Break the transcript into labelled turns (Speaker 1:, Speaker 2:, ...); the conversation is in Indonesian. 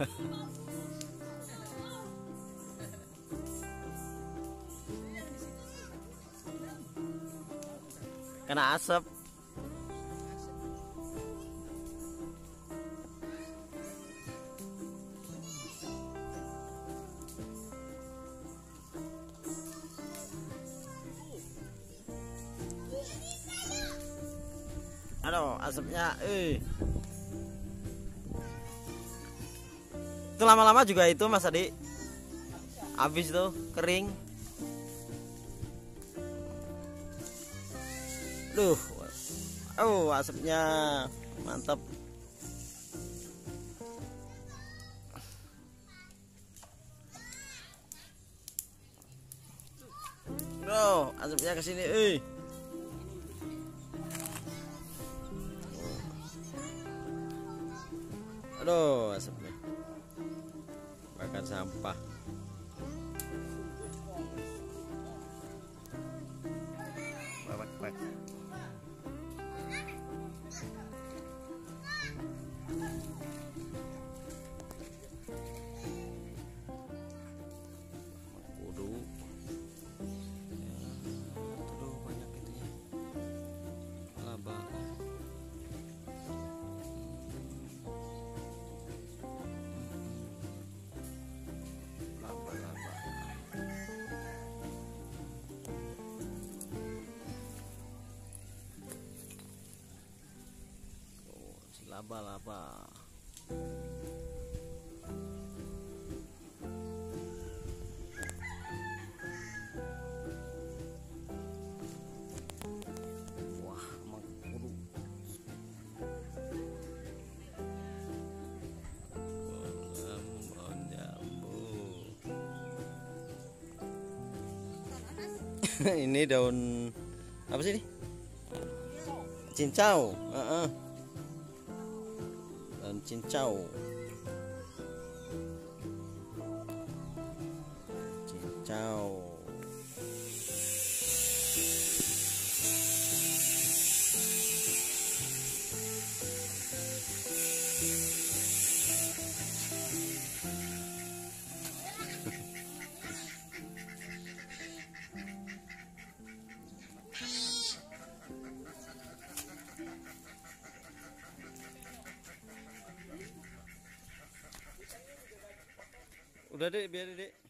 Speaker 1: Kena asap. Aduh, asapnya, eh. Itu lama-lama juga itu Mas Adi. Habis tuh kering. Duh. Oh, asapnya mantap. Duh, asapnya ke sini, eh. Aduh, asapnya. Sampah. Laba-laba. Wah, ini daun apa sih ini? Cincau. Heeh. Daun cincau. Cincau. Udah ready, be ready.